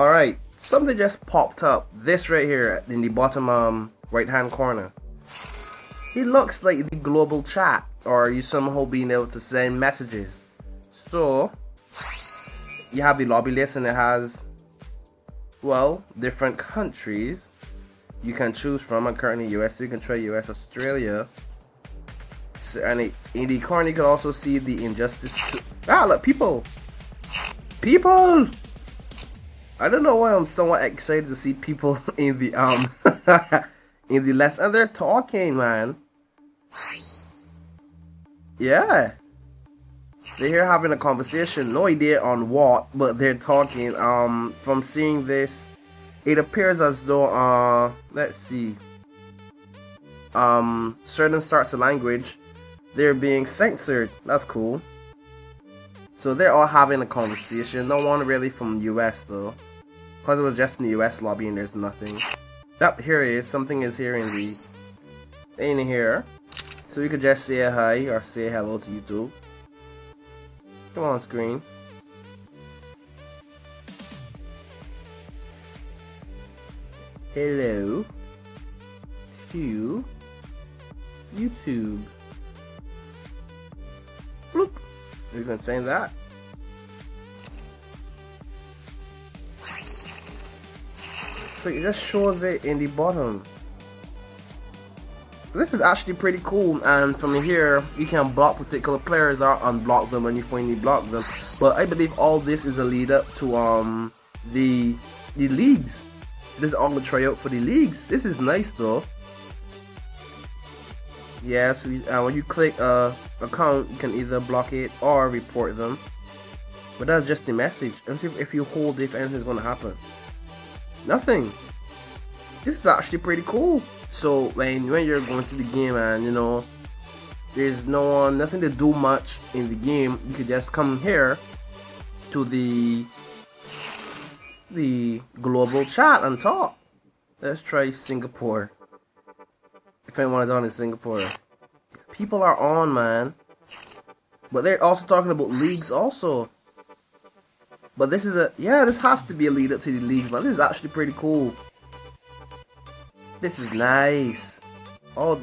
Alright, something just popped up. This right here in the bottom um, right hand corner. It looks like the global chat or you somehow being able to send messages. So you have the lobby list and it has well different countries you can choose from. I'm currently US, so you can try US, Australia. So, and in the corner you can also see the injustice. Ah, look, people, people. I don't know why I'm somewhat excited to see people in the um in the less and they're talking, man. Yeah. They're here having a conversation, no idea on what, but they're talking. Um, from seeing this, it appears as though, uh, let's see, um, certain starts of language, they're being censored. That's cool. So they're all having a conversation. No one really from US though, because it was just in the US lobby and there's nothing. Yep, here it is. Something is here in the in here. So you could just say hi or say hello to YouTube. Come on screen. Hello to YouTube. Bloop. You can say that. So it just shows it in the bottom. This is actually pretty cool and from here you can block particular players or unblock them when you finally block them. But I believe all this is a lead up to um the the leagues. This is all the tryout for the leagues. This is nice though. Yeah, so you, uh, when you click uh, account, you can either block it or report them. But that's just the message. Let's see if, if you hold it, if anything's gonna happen. Nothing. This is actually pretty cool. So when when you're going to the game and you know there's no one nothing to do much in the game, you could just come here to the the global chat and talk. Let's try Singapore. If anyone is on in Singapore. People are on man. But they're also talking about leagues also. But this is a yeah, this has to be a lead up to the league, but this is actually pretty cool. This is nice. Oh,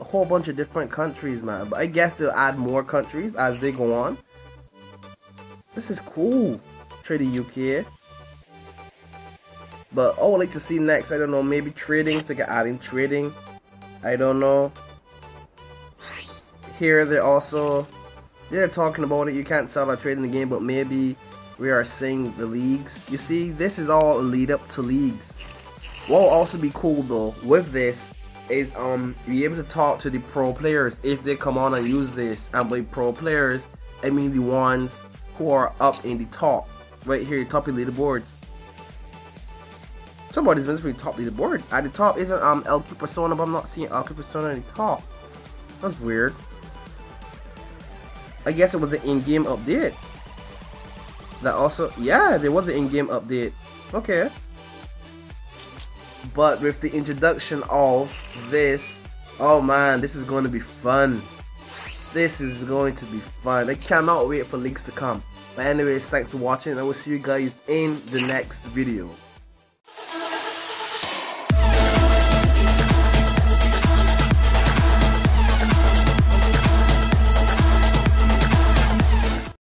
a whole bunch of different countries, man. But I guess they'll add more countries as they go on. This is cool. Trading UK. But oh, I would like to see next, I don't know, maybe trading, to get adding trading. I don't know. Here they're also, they're talking about it, you can't sell or trade in the game, but maybe we are seeing the leagues. You see, this is all lead up to leagues. What will also be cool though with this is um be able to talk to the pro players if they come on and use this. And by pro players, I mean the ones who are up in the top, right here, top of leaderboards. Somebody's been top leaderboard. At the top isn't um LQ Persona, but I'm not seeing LQ Persona at the top. That's weird. I guess it was an in-game update. That also, yeah, there was an in-game update. Okay. But with the introduction of this, oh man, this is going to be fun. This is going to be fun. I cannot wait for links to come. But anyways, thanks for watching. I will see you guys in the next video.